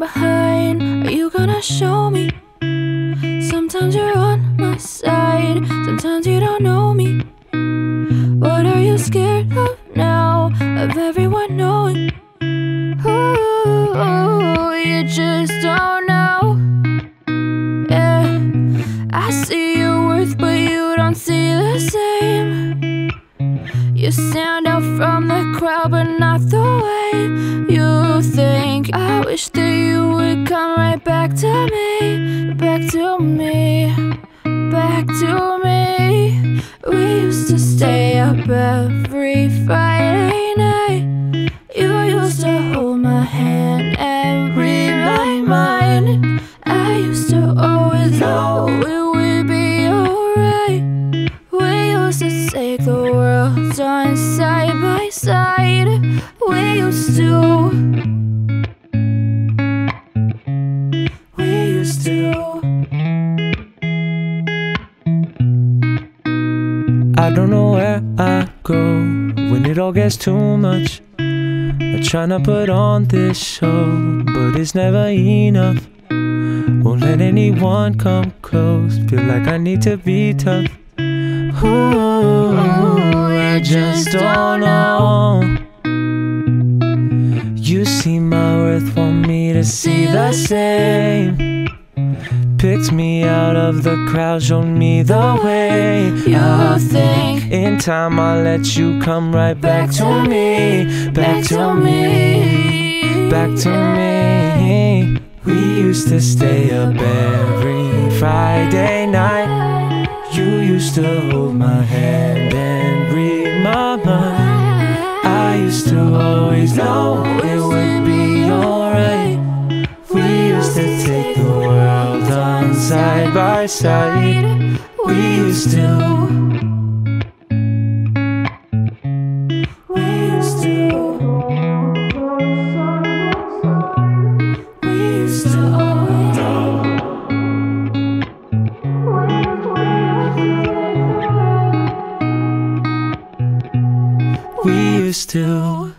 behind? Are you gonna show me? Sometimes you're on my side, sometimes you don't know me. What are you scared of now? Of everyone knowing? Ooh, you just don't know. Yeah, I see. Stand out from the crowd, but not the way you think. I wish that you would come right back to me, back to me, back to me. We used to stay up every Friday night. Side by side. We used to. We used to. I don't know where I go when it all gets too much. I try to put on this show, but it's never enough. Won't let anyone come close. Feel like I need to be tough. Ooh, I just don't know. You see my worth, want me to see the same. Picked me out of the crowd, showed me the way. You think In time, I'll let you come right back to me. Back to me. Back to me. We used to stay up every Friday night. You used to hold my hand and read my mind. I used to always know it would be alright. We used to take the world on side by side. We used to. We used to.